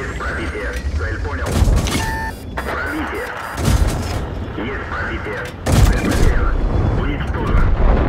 Есть пробитие. Цель понял. Пробитие. Есть пробитие. Цель потеряна. Уничтожен.